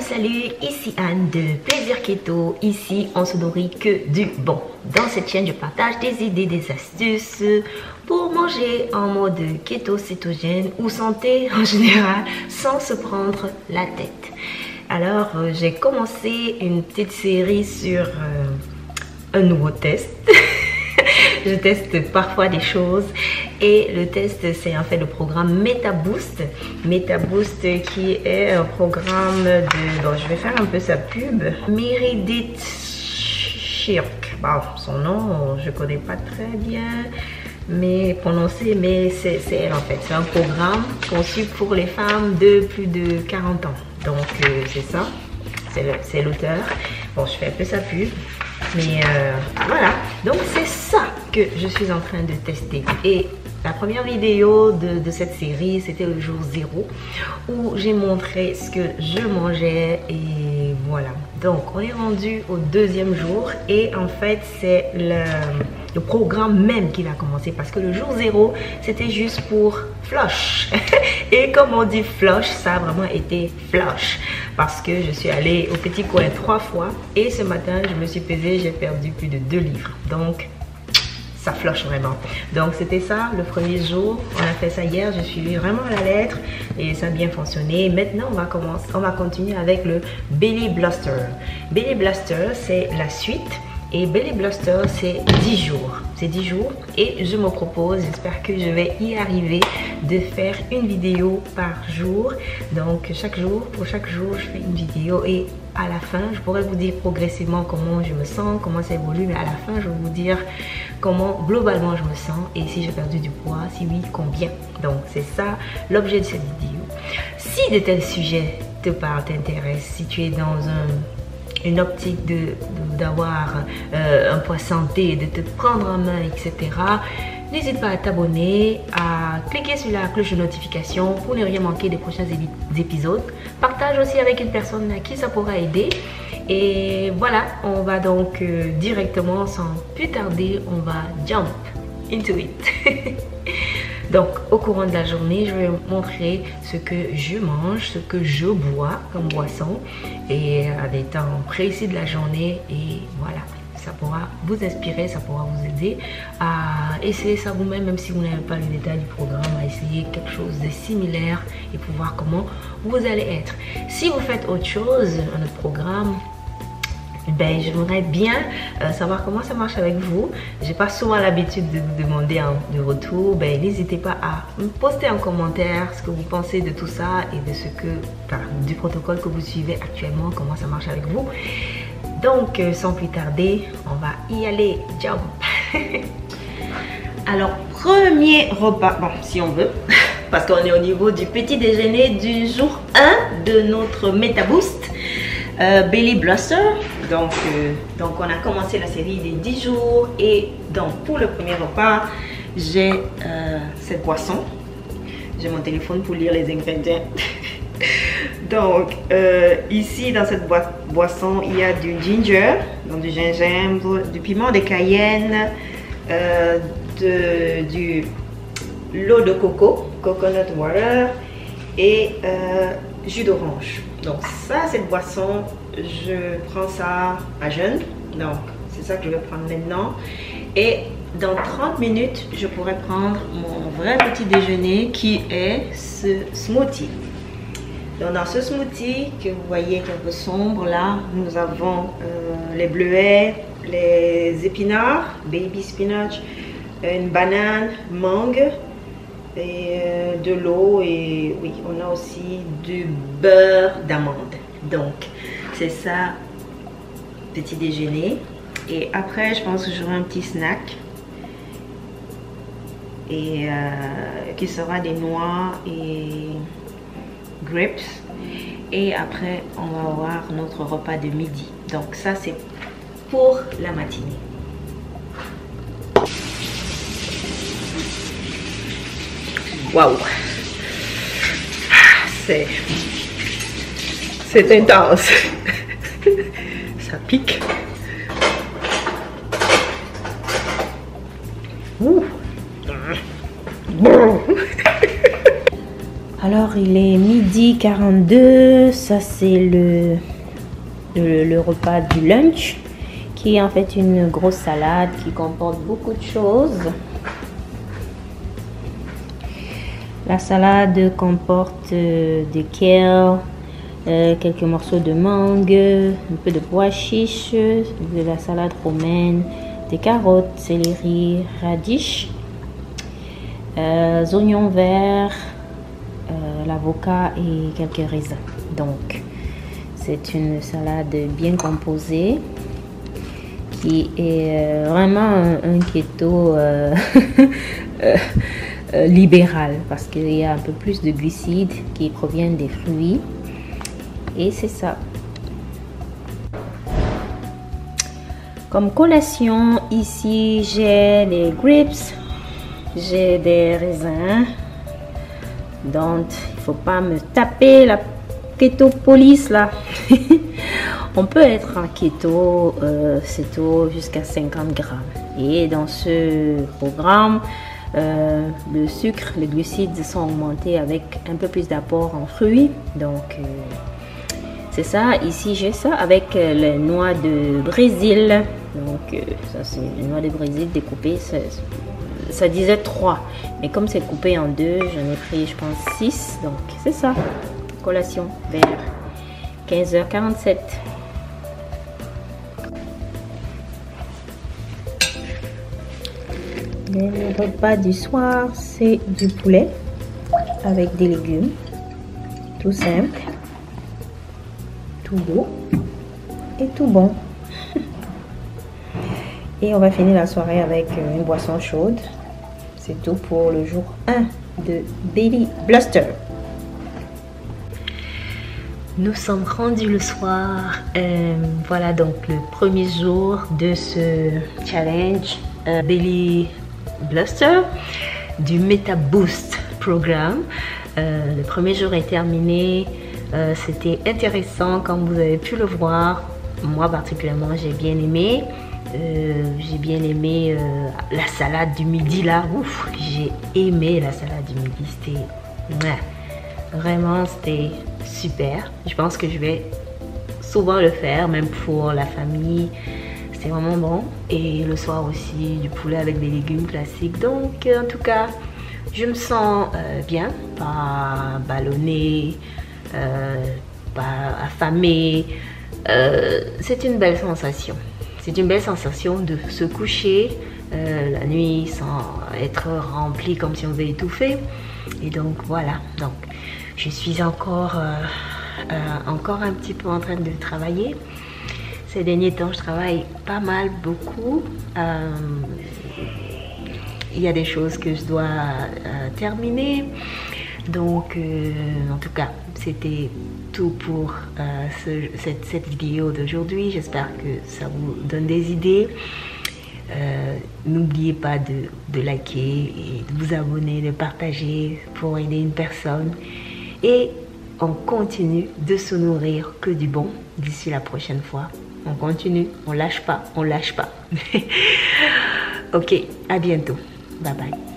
Salut ici Anne de Plaisir Keto. Ici, on se nourrit que du bon. Dans cette chaîne, je partage des idées, des astuces pour manger en mode keto cétogène ou santé en général sans se prendre la tête. Alors, euh, j'ai commencé une petite série sur euh, un nouveau test. je teste parfois des choses et le test c'est en fait le programme MetaBoost. MetaBoost qui est un programme de bon je vais faire un peu sa pub. Meredith Shirk. Bon, son nom je connais pas très bien mais prononcé mais c'est elle en fait. C'est un programme conçu pour les femmes de plus de 40 ans. Donc euh, c'est ça. C'est l'auteur. Bon je fais un peu sa pub. Mais euh, voilà, donc c'est ça je suis en train de tester. Et la première vidéo de, cette série, c'était le jour 0 où j'ai montré ce que je mangeais et voilà. Donc, on est rendu au deuxième jour et en fait, c'est le, le, programme même qui va commencer parce que le jour 0, c'était juste pour flush. et comme on dit flush, ça a vraiment été flush parce que je suis allée au petit coin trois fois et ce matin, je me suis pesée, j'ai perdu plus de 2 livres. Donc, ça floche vraiment. Donc c'était ça le premier jour. On a fait ça hier, je suis vraiment à la lettre et ça a bien fonctionné. Maintenant on va commencer, on va continuer avec le Belly Blaster. Belly Blaster c'est la suite et Belly Blaster c'est 10 jours. C'est 10 jours et je me propose, j'espère que je vais y arriver, de faire une vidéo par jour. Donc chaque jour, pour chaque jour, je fais une vidéo et à la fin, je pourrais vous dire progressivement comment je me sens, comment ça évolue, mais à la fin, je vais vous dire comment globalement je me sens et si j'ai perdu du poids, si oui, combien. Donc, c'est ça l'objet de cette vidéo. Si de tels sujets te parlent, t'intéressent, si tu es dans un une optique d'avoir euh, un poids santé, de te prendre en main, etc. N'hésite pas à t'abonner, à cliquer sur la cloche de notification pour ne rien manquer des prochains épisodes. Partage aussi avec une personne à qui ça pourra aider. Et voilà, on va donc euh, directement, sans plus tarder, on va jump into it. donc, au courant de la journée, je vais montrer ce que je mange, ce que je bois comme boisson et à des temps précis de la journée. Et voilà ça pourra vous inspirer, ça pourra vous aider à essayer ça vous-même, même si vous n'avez pas le détail du programme, à essayer quelque chose de similaire et pour voir comment vous allez être. Si vous faites autre chose, un autre programme, ben, j'aimerais bien euh, savoir comment ça marche avec vous. J'ai pas souvent l'habitude de vous demander un, de retour. Ben, n'hésitez pas à me poster en commentaire ce que vous pensez de tout ça et de ce que, du protocole que vous suivez actuellement, comment ça marche avec vous. Donc, euh, sans plus tarder, on va y aller. Jump Alors, premier repas, bon, si on veut, parce qu'on est au niveau du petit déjeuner du jour 1 de notre MetaBoost euh, Belly Blaster. Donc, euh, donc, on a commencé la série des 10 jours et donc pour le premier repas, j'ai cette boisson. J'ai mon téléphone pour lire les ingrédients. Donc, euh, ici, dans cette boisson, il y a du ginger, du gingembre, du piment de cayenne, euh, de, du l'eau de coco, coconut water et euh, jus d'orange. Donc ça, cette boisson, je prends ça à jeûne. Donc, c'est ça que je vais prendre maintenant. Et dans 30 minutes, je pourrais prendre mon vrai petit déjeuner qui est ce smoothie. Donc dans ce smoothie que vous voyez qui est un peu sombre là, nous avons euh, les bleuets, les épinards, baby spinach, une banane, mangue, et euh, de l'eau et oui, on a aussi du beurre d'amande. Donc c'est ça, petit déjeuner. Et après, je pense que j'aurai un petit snack et euh, qui sera des noix et grapes. Et après, on va avoir notre repas de midi. Donc ça, c'est pour la matinée. Waouh C'est... C'est intense. ça pique. Alors, il est midi 42. Ça, c'est le, le, repas du lunch, qui est en fait une grosse salade qui comporte beaucoup de choses. La salade comporte euh, des kale, euh, quelques morceaux de mangue, un peu de pois chiche, de la salade romaine, des carottes, céleri, radish, euh, oignons verts, euh, l'avocat et quelques raisins. Donc, c'est une salade bien composée qui est vraiment un, keto libéral parce qu'il y a un peu plus de glucides qui proviennent des fruits. Et c'est ça. Comme collation, ici j'ai des grapes, j'ai des raisins. Donc, il faut pas me taper la keto police là. On peut être en keto, euh, tout jusqu'à 50 grammes. Et dans ce programme, euh, le sucre, les glucides sont augmentés avec un peu plus d'apport en fruits. Donc, euh, c'est ça. Ici, j'ai ça avec les noix de Brésil. Donc, euh, ça, c'est les noix de Brésil découpées. Ça, disait 3. Mais comme c'est coupé en deux, j'en ai pris, je pense, 6. Donc, c'est ça. Collation vers 15h47. Le repas du soir, c'est du poulet avec des légumes. Tout simple, beau et tout bon. Et on va finir la soirée avec euh, une boisson chaude. C'est tout pour le jour 1 de Baby Bluster. Nous sommes rendus le soir. Euh, voilà donc le premier jour de ce challenge euh, Belly Bluster du Meta Boost programme. le premier jour est terminé. C'était intéressant comme vous avez pu le voir. Moi particulièrement j'ai bien aimé. Euh, j'ai bien aimé euh, la salade du midi là. Ouf, j'ai aimé la salade du midi. C'était vraiment c'était super. Je pense que je vais souvent le faire, même pour la famille. C'était vraiment bon. Et le soir aussi, du poulet avec des légumes classiques. Donc, en tout cas, je me sens euh, bien, pas ballonnée, pas affamée. c'est une belle sensation. C'est une belle sensation de se coucher euh, la nuit sans être rempli comme si on avait étouffé. Et donc voilà, donc je suis encore, euh, euh, encore un petit peu en train de travailler. Ces derniers temps, je travaille pas mal, beaucoup. il y a des choses que je dois terminer. Donc, en tout cas, c'était tout pour euh, cette, vidéo d'aujourd'hui. J'espère que ça vous donne des idées. Euh, n'oubliez pas de, de, liker et de vous abonner, de partager pour aider une personne. Et on continue de se nourrir que du bon d'ici la prochaine fois. On continue, on lâche pas, on lâche pas. ok, à bientôt. Bye bye.